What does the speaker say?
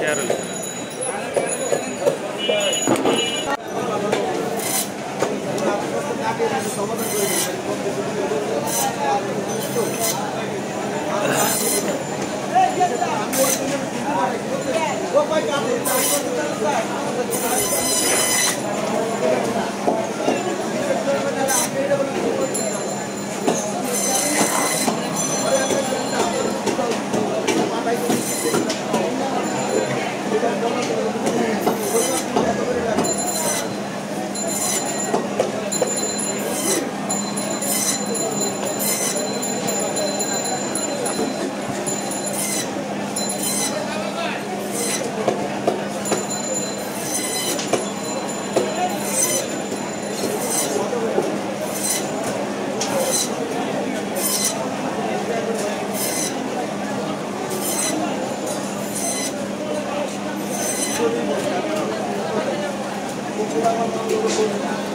చేరలు ও こちらの